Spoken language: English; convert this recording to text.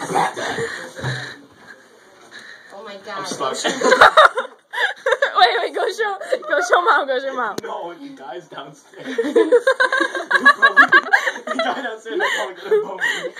oh my god. I'm stuck. wait, wait, go show, go show mom, go show mom. No, the guy's downstairs. the guy downstairs is probably gonna bump me.